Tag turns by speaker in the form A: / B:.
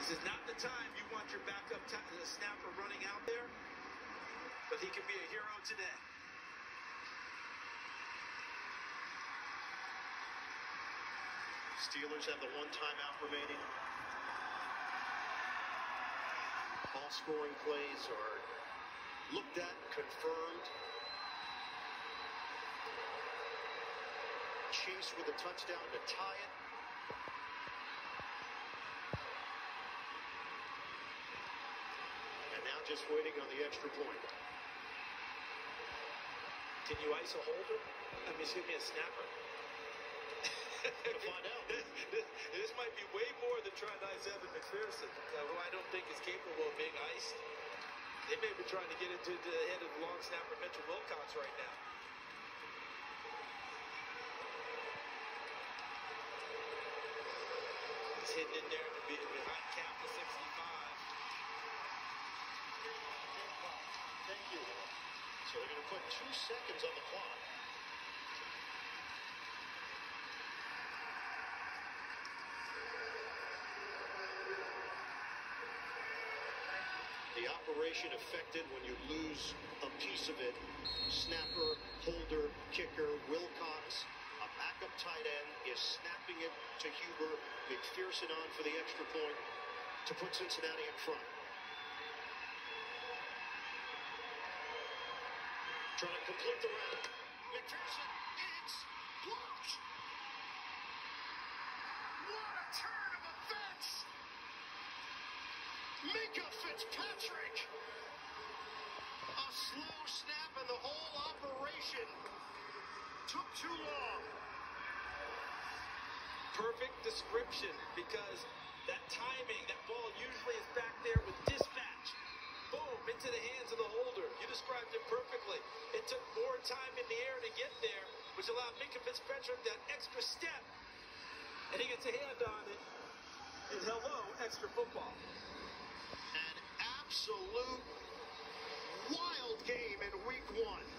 A: This is not the time you want your backup uh, snapper running out there, but he can be a hero today.
B: Steelers have the one timeout remaining. All scoring plays are looked at, confirmed. Chase with a touchdown to tie it. And now just waiting on the extra point.
A: Can you ice a holder? I mean, excuse me, a snapper.
B: Find out.
A: this, this, this, might be way more than trying to ice Evan McPherson, who I don't think is capable of being iced. They may be trying to get into the head of the long snapper Mitchell Wilcox right now. He's hitting in there behind cap to 65.
B: Thank you. So put two seconds on the clock. The operation affected when you lose a piece of it. Snapper, holder, kicker, Wilcox, a backup tight end is snapping it to Huber. McPherson on for the extra point to put Cincinnati in front. Trying to complete the round. McPherson, it's blocked. What a turn of events! Minkah Fitzpatrick. A slow snap and the whole operation took too long.
A: Perfect description because that timing, that ball usually is back there with dispatch. Boom, into the hands of the holder. which allowed Minkah Fitzpatrick that extra step. And he gets a hand on it. And hello, extra football. An absolute wild game in week one.